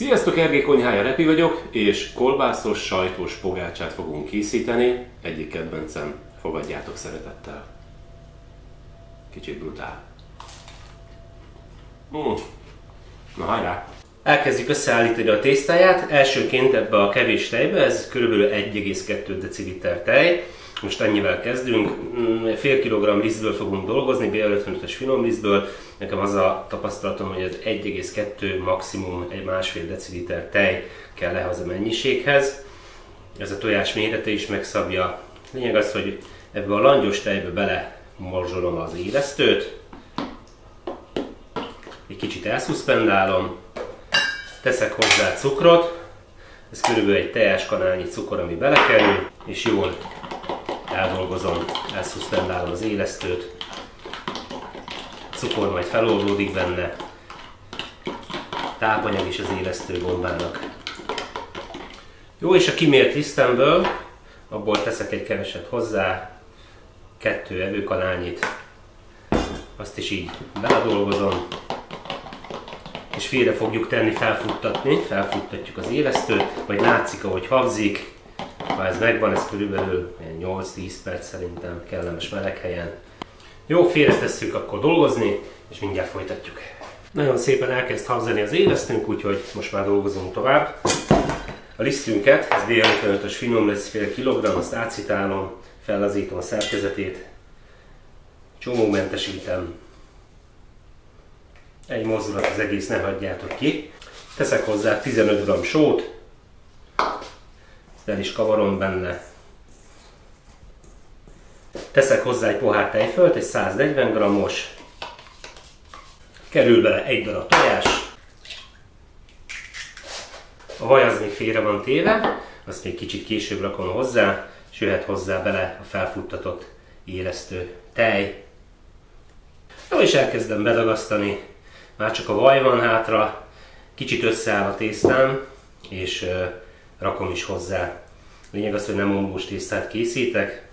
Sziasztok, Ergé Konyhája Repi vagyok, és kolbászos, sajtos pogácsát fogunk készíteni. Egyik kedvencem, fogadjátok szeretettel. Kicsit brutál. Mm. Na hajrá! Elkezdjük összeállítani a tésztáját. Elsőként ebbe a kevés tejbe, ez kb. 1,2 deciliter tej. Most ennyivel kezdünk. Mm, fél kilogramm lisztből fogunk dolgozni, B55-ös finom lisztből. Nekem az a tapasztalatom, hogy ez 1,2 maximum egy másfél deciliter tej kell ehhez a mennyiséghez. Ez a tojás mérete is megszabja. Lényeg az, hogy ebbe a langyos tejbe bele morzsolom az élesztőt. Egy kicsit elszuszpendálom. Teszek hozzá cukrot. Ez körülbelül egy teljes kanálnyi cukor, ami belekerül, és jól eldolgozom, elszuszpendálom az élesztőt, cukor majd feloldódik benne, tápanyag is az élesztő gombának. Jó, és a kimért lisztemből, abból teszek egy keveset hozzá, kettő evőkanálnyit, azt is így beledolgozom, és félre fogjuk tenni, felfuttatni, felfuttatjuk az élesztőt, majd látszik, ahogy habzik, ha ez megvan, ez körülbelül 8-10 perc szerintem kellemes meleg helyen. Jó, félretesszük akkor dolgozni, és mindjárt folytatjuk. Nagyon szépen elkezd habzani az élesztőnk, úgyhogy most már dolgozunk tovább. A lisztünket, ez B55-ös finom lesz fél kilogramm, azt átszitálom, fellazítom a szerkezetét, csomómentesítem. Egy mozdulat az egész, ne hagyjátok ki. Teszek hozzá 15 g sót, el is kavarom benne. Teszek hozzá egy pohár tejfölt, egy 140 g-os. Kerül bele egy darab tojás. A vaj az még félre van téve, azt még kicsit később rakom hozzá, és jöhet hozzá bele a felfuttatott élesztő tej. Jó, és elkezdem bedagasztani. Már csak a vaj van hátra, kicsit összeáll a tésztám, és rakom is hozzá. Lényeg az, hogy nem ombós tésztát készítek.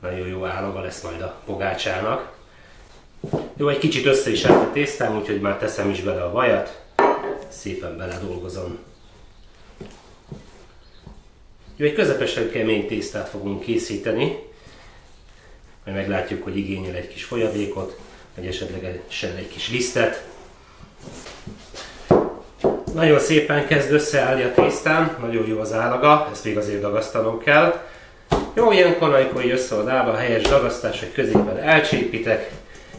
Nagyon jó állaga lesz majd a pogácsának. Jó, egy kicsit össze is állt a tésztám, úgyhogy már teszem is bele a vajat. Szépen beledolgozom. Jó, egy közepesen kemény tésztát fogunk készíteni. Majd meglátjuk, hogy igényel egy kis folyadékot, vagy esetlegesen egy kis lisztet. Nagyon szépen kezd összeállni a tésztám, nagyon jó az állaga, ezt még azért dagasztanom kell. Jó, ilyenkor, amikor így össze van a helyes dagasztás, hogy középen elcsípitek,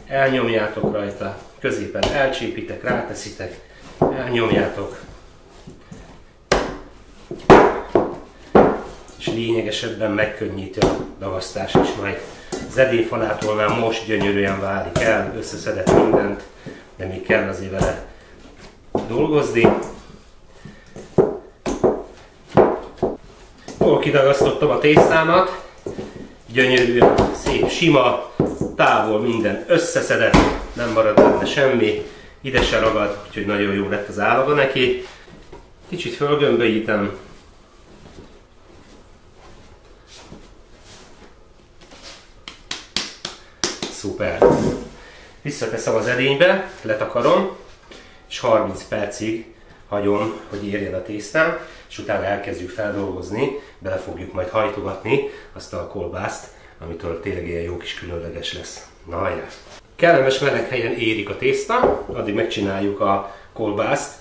elnyomjátok rajta, középen elcsípitek, ráteszitek, elnyomjátok. És lényegesebben megkönnyíti a dagasztás is majd. Az edényfalától már most gyönyörűen válik el, összeszedett mindent, de még kell azért vele dolgozni. Jól kidagasztottam a tésztámat, gyönyörűen, szép, sima, távol minden összeszedett, nem marad benne semmi, ide se ragad, úgyhogy nagyon jó lett az állaga neki. Kicsit fölgömbölyítem. Szuper. Visszateszem az edénybe, letakarom, és 30 percig hagyom, hogy érjen a tésztám, és utána elkezdjük feldolgozni, bele fogjuk majd hajtogatni azt a kolbászt, amitől tényleg ilyen jó kis különleges lesz. Na hajrá! Kellemes meleg helyen érik a tészta, addig megcsináljuk a kolbászt,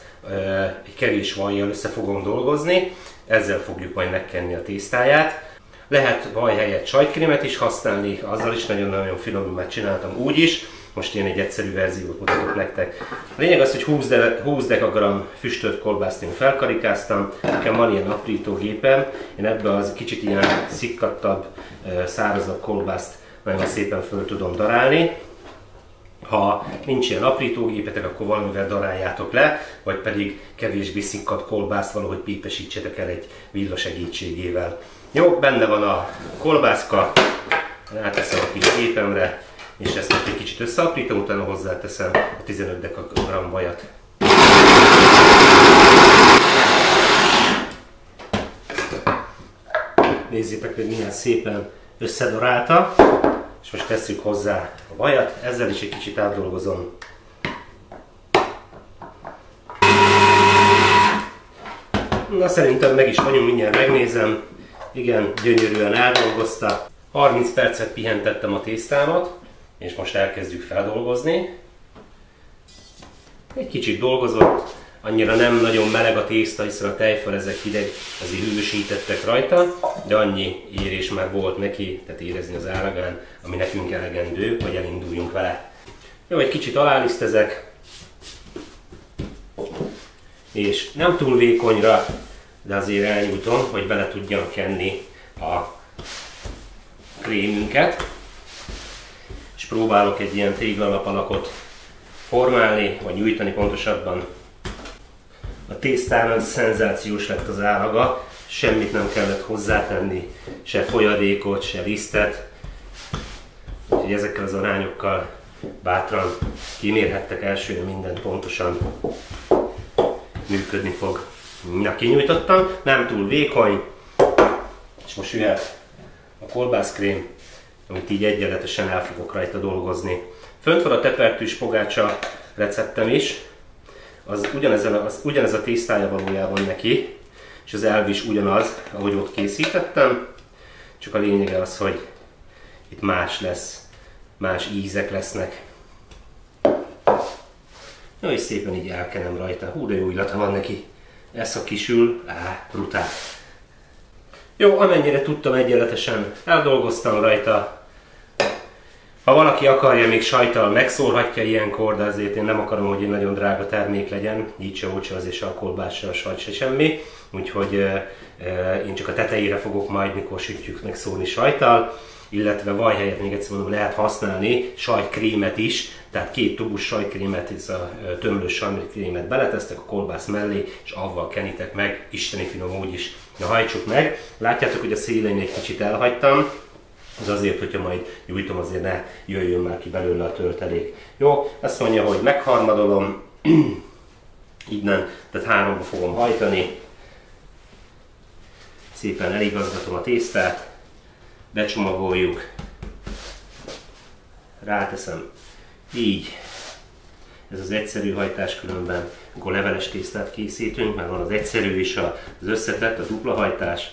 egy kevés vajjal össze fogom dolgozni, ezzel fogjuk majd megkenni a tésztáját. Lehet vaj helyett sajtkrémet is használni, azzal is nagyon-nagyon finom, mert csináltam úgy is, most én egy egyszerű verziót mutatok nektek. A lényeg az, hogy 20, de, 20 dekagram füstölt kolbászt én felkarikáztam, nekem van ilyen aprítógépem, én ebbe az kicsit ilyen szikkattabb, szárazabb kolbászt nagyon szépen föl tudom darálni. Ha nincs ilyen aprítógépetek, akkor valamivel daráljátok le, vagy pedig kevésbé szikkat kolbászt valahogy pípesítsetek el egy villa segítségével. Jó, benne van a kolbászka, ráteszem a kis gépemre, és ezt most egy kicsit összeaprítom, utána hozzáteszem a 15 dekagram vajat. Nézzétek, hogy milyen szépen összedorálta, és most tesszük hozzá a vajat, ezzel is egy kicsit átdolgozom. Na szerintem meg is vagyunk, mindjárt megnézem. Igen, gyönyörűen eldolgozta. 30 percet pihentettem a tésztámat, és most elkezdjük feldolgozni. Egy kicsit dolgozott, annyira nem nagyon meleg a tészta, hiszen a tejföl ezek hideg, ezért hűsítettek rajta, de annyi érés már volt neki, tehát érezni az állagán, ami nekünk elegendő, hogy elinduljunk vele. Jó, egy kicsit alálisztezek, és nem túl vékonyra, de azért elnyújtom, hogy bele tudjam kenni a krémünket, próbálok egy ilyen téglalap alakot formálni, vagy nyújtani pontosabban. A tésztának szenzációs lett az állaga, semmit nem kellett hozzátenni, se folyadékot, se lisztet. Úgyhogy ezekkel az arányokkal bátran kimérhettek elsőre mindent pontosan működni fog. Na, kinyújtottam, nem túl vékony, és most jöhet a kolbászkrém, amit így egyenletesen el fogok rajta dolgozni. Fönt van a tepertűs pogácsa receptem is, az ugyanez a, az ugyanez a tésztája valójában neki, és az elv is ugyanaz, ahogy ott készítettem, csak a lényege az, hogy itt más lesz, más ízek lesznek. Jó, és szépen így elkenem rajta. Hú, de jó illata van neki. Ez a kisül, á, brutál. Jó, amennyire tudtam egyenletesen eldolgoztam rajta. Ha valaki akarja, még sajtal megszólhatja ilyenkor, de azért én nem akarom, hogy egy nagyon drága termék legyen, így se olcsó az és a kolbász se, a sajt se semmi. Úgyhogy én csak a tetejére fogok majd, mikor sütjük meg szólni sajtal illetve vaj helyett még egyszer mondom, lehet használni sajtkrémet is, tehát két tubus sajtkrémet, ez a tömlős sajtkrémet beletesztek a kolbász mellé, és avval kenitek meg, isteni finom úgy is. Na hajtsuk meg. Látjátok, hogy a szélén egy kicsit elhagytam, az azért, hogyha majd gyújtom, azért ne jöjjön már ki belőle a töltelék. Jó, azt mondja, hogy megharmadolom, innen, tehát háromba fogom hajtani, szépen eligazgatom a tésztát, becsomagoljuk, ráteszem. Így, ez az egyszerű hajtás különben, amikor leveles tésztát készítünk, mert van az egyszerű és az összetett, a dupla hajtás,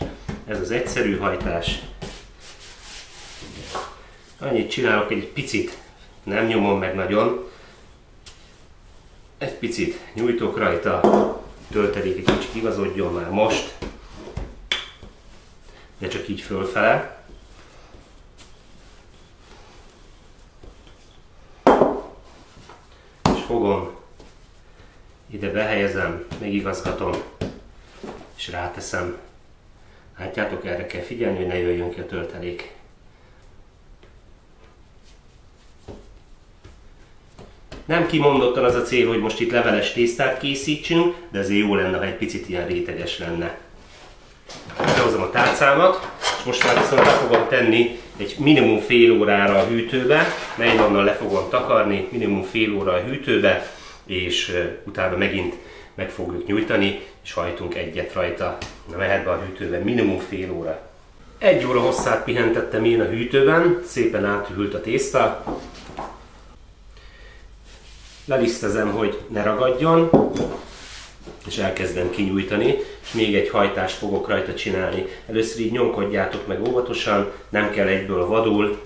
ez az egyszerű hajtás. Annyit csinálok, egy picit nem nyomom meg nagyon, egy picit nyújtok rajta, töltelék egy kicsit igazodjon már most, de csak így fölfele. fogom, ide behelyezem, megigazgatom, és ráteszem. Látjátok, erre kell figyelni, hogy ne jöjjön ki a töltelék. Nem kimondottan az a cél, hogy most itt leveles tésztát készítsünk, de azért jó lenne, ha egy picit ilyen réteges lenne. Behozom a tálcámat, és most már viszont le fogom tenni egy minimum fél órára a hűtőbe, onnan le fogom takarni, minimum fél óra a hűtőbe, és utána megint meg fogjuk nyújtani, és hajtunk egyet rajta. Na mehet be a hűtőbe, minimum fél óra. Egy óra hosszát pihentettem én a hűtőben, szépen átült a tészta. Lelisztezem, hogy ne ragadjon, és elkezdem kinyújtani, és még egy hajtást fogok rajta csinálni. Először így nyomkodjátok meg óvatosan, nem kell egyből vadul,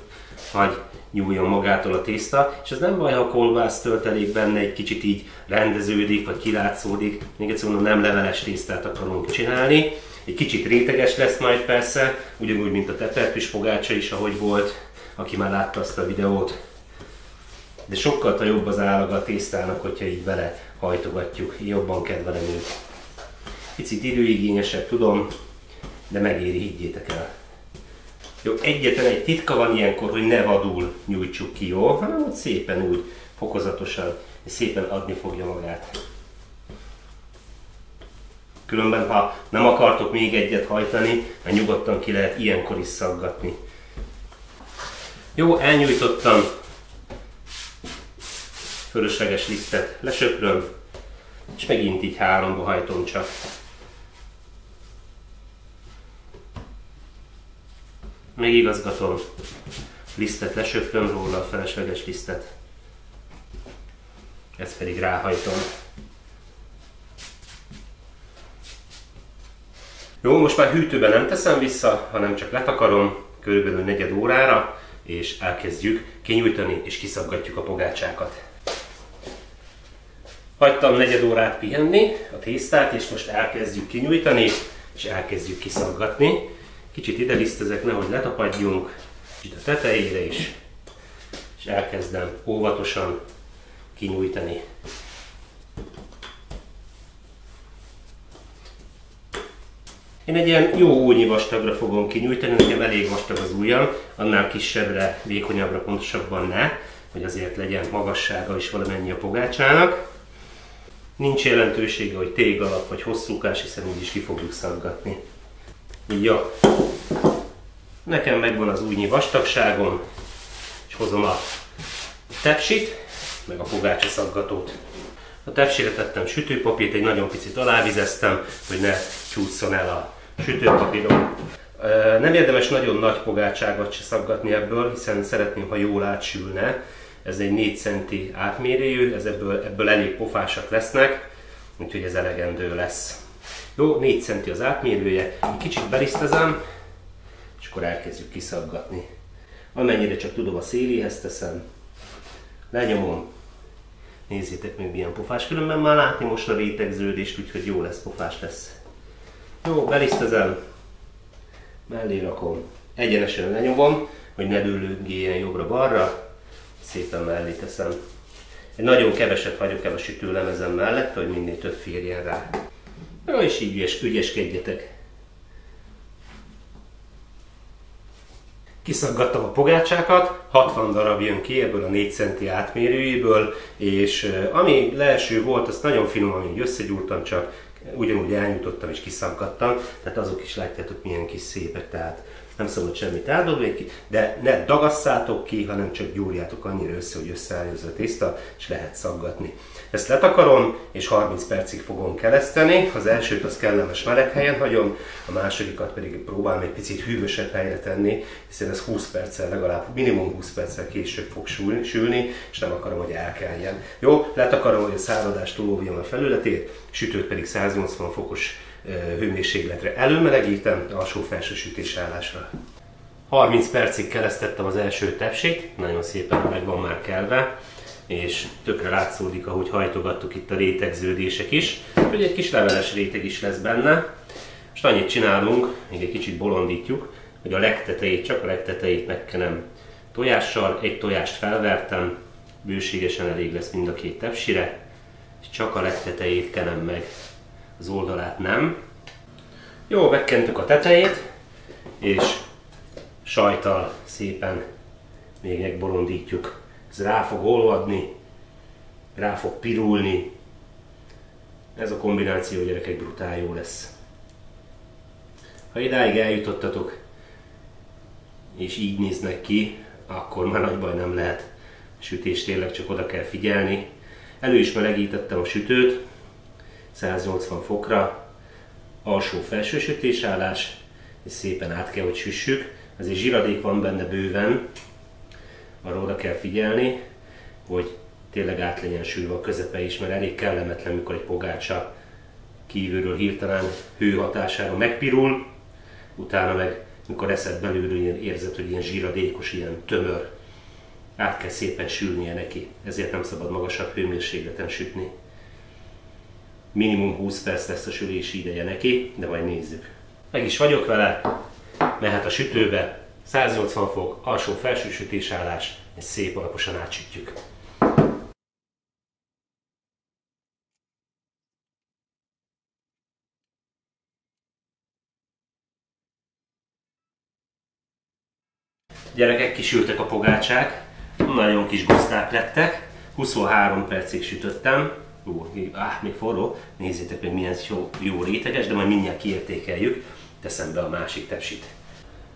hogy nyúljon magától a tészta, és ez nem baj, ha a kolbász töltelék benne egy kicsit így rendeződik, vagy kilátszódik. Még egyszer mondom, nem leveles tésztát akarunk csinálni. Egy kicsit réteges lesz majd persze, ugyanúgy, mint a tepertűs fogácsa is, ahogy volt, aki már látta azt a videót. De sokkal jobb az állaga a tésztának, hogyha így vele hajtogatjuk. Jobban kedvelem őt. Picit időigényesebb, tudom, de megéri, higgyétek el. Jó, egyetlen egy titka van ilyenkor, hogy ne vadul nyújtsuk ki, jó? Hanem ott szépen úgy, fokozatosan, és szépen adni fogja magát. Különben, ha nem akartok még egyet hajtani, mert nyugodtan ki lehet ilyenkor is szaggatni. Jó, elnyújtottam, fölösleges lisztet lesöpröm, és megint így háromba hajtom csak. Megigazgatom, lisztet lesöpröm róla, a felesleges lisztet. Ezt pedig ráhajtom. Jó, most már hűtőben nem teszem vissza, hanem csak letakarom körülbelül negyed órára, és elkezdjük kinyújtani és kiszaggatjuk a pogácsákat. Hagytam negyed órát pihenni a tésztát, és most elkezdjük kinyújtani, és elkezdjük kiszaggatni. Kicsit ide lisztezek, nehogy letapadjunk, kicsit a tetejére is, és elkezdem óvatosan kinyújtani. Én egy ilyen jó újnyi vastagra fogom kinyújtani, nekem elég vastag az ujjam, annál kisebbre, vékonyabbra, pontosabban ne, hogy azért legyen magassága is valamennyi a pogácsának. Nincs jelentősége, hogy tég alap vagy hosszúkás, hiszen úgyis ki fogjuk szaggatni. Jó. Nekem megvan az újnyi vastagságom, és hozom a tepsit, meg a pogácsa szaggatót. A tepsire tettem sütőpapírt, egy nagyon picit alávizeztem, hogy ne csúszson el a sütőpapírom. Nem érdemes nagyon nagy pogácságot se szaggatni ebből, hiszen szeretném, ha jól átsülne. Ez egy 4 centi átmérőjű, ez ebből, ebből elég pofásak lesznek, úgyhogy ez elegendő lesz. Jó, 4 centi az átmérője, kicsit berisztezem, és akkor elkezdjük kiszaggatni. Amennyire csak tudom a széléhez teszem, lenyomom, nézzétek még milyen pofás, különben már látni most a rétegződést, úgyhogy jó lesz, pofás lesz. Jó, belisztezem, mellé rakom, egyenesen lenyomom, hogy ne dőlőgéljen jobbra-balra, szépen mellé teszem. Egy nagyon keveset hagyok el a sütőlemezem mellett, hogy minél több férjen rá. Jó, és így ügyes, ügyeskedjetek. Kiszaggattam a pogácsákat, 60 darab jön ki ebből a 4 centi átmérőjéből, és ami leeső volt, azt nagyon finoman így összegyúrtam, csak ugyanúgy elnyújtottam és kiszaggattam, tehát azok is látjátok milyen kis szépek, tehát nem szabad semmit eldobni, de ne dagasszátok ki, hanem csak gyúrjátok annyira össze, hogy összeálljon a tészta, és lehet szaggatni. Ezt letakarom, és 30 percig fogom kereszteni. Az elsőt az kellemes meleg helyen hagyom, a másodikat pedig próbálom egy picit hűvösebb helyre tenni, hiszen ez 20 perccel legalább, minimum 20 perccel később fog sülni, és nem akarom, hogy elkeljen. Jó, letakarom, hogy a száradást túlóvjam a felületét, sütőt pedig 180 fokos hőmérsékletre előmelegítem, alsó-felső sütésállásra. 30 percig keresztettem az első tepsét, nagyon szépen meg van már kelve, és tökre látszódik, ahogy hajtogattuk itt a rétegződések is, hogy egy kis leveles réteg is lesz benne. Most annyit csinálunk, még egy kicsit bolondítjuk, hogy a legtetejét, csak a legtetejét megkenem tojással, egy tojást felvertem, bőségesen elég lesz mind a két tepsire, és csak a legtetejét kenem meg az oldalát nem. Jó, megkentük a tetejét, és sajtal szépen még megbolondítjuk. Ez rá fog olvadni, rá fog pirulni. Ez a kombináció gyerekek brutál jó lesz. Ha idáig eljutottatok, és így néznek ki, akkor már nagy baj nem lehet. A sütés tényleg csak oda kell figyelni. Elő is melegítettem a sütőt, 180 fokra, alsó-felső sütésállás, és szépen át kell, hogy süssük. Azért zsiradék van benne bőven, arra oda kell figyelni, hogy tényleg át legyen sülve a közepe is, mert elég kellemetlen, mikor egy pogácsa kívülről hirtelen hő hatására megpirul, utána meg, mikor eszed belülről ilyen érzed, hogy ilyen zsíradékos, ilyen tömör, át kell szépen sülnie neki, ezért nem szabad magasabb hőmérsékleten sütni minimum 20 perc lesz a sülési ideje neki, de majd nézzük. Meg is vagyok vele, mehet a sütőbe, 180 fok, alsó-felső sütésállás, és szép alaposan átsütjük. Gyerekek kisültek a pogácsák, nagyon kis gozták lettek, 23 percig sütöttem, Ú, áh, még forró, nézzétek meg milyen jó, jó réteges, de majd mindjárt kiértékeljük, teszem be a másik tepsit.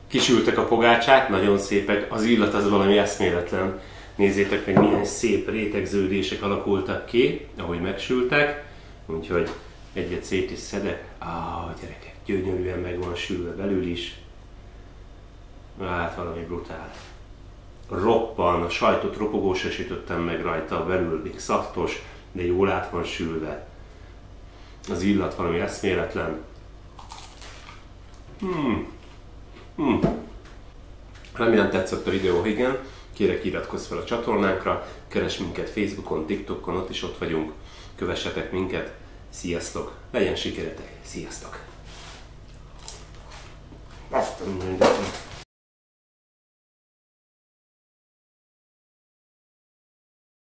Kisültek a pogácsák, nagyon szépek, az illat az valami eszméletlen. Nézzétek meg milyen szép rétegződések alakultak ki, ahogy megsültek, úgyhogy egyet szét is szedek. Á, gyerekek, gyönyörűen meg van sülve belül is. Hát valami brutál. Roppan, a sajtot ropogósra sütöttem meg rajta, belül még szaftos, de jól át van sülve. Az illat valami eszméletlen. Hmm. Hmm. Remélem tetszett a videó, igen. Kérek iratkozz fel a csatornánkra, keres minket Facebookon, TikTokon, ott is ott vagyunk. Kövessetek minket. Sziasztok! Legyen sikeretek! Sziasztok! Azt mindenit.